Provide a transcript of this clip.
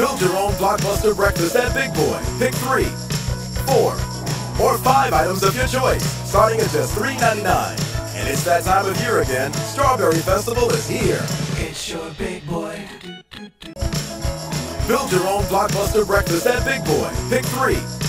Build your own blockbuster breakfast at Big Boy. Pick three, four, or five items of your choice, starting at just $3.99. And it's that time of year again. Strawberry Festival is here. It's your big boy. Build your own blockbuster breakfast at Big Boy. Pick three.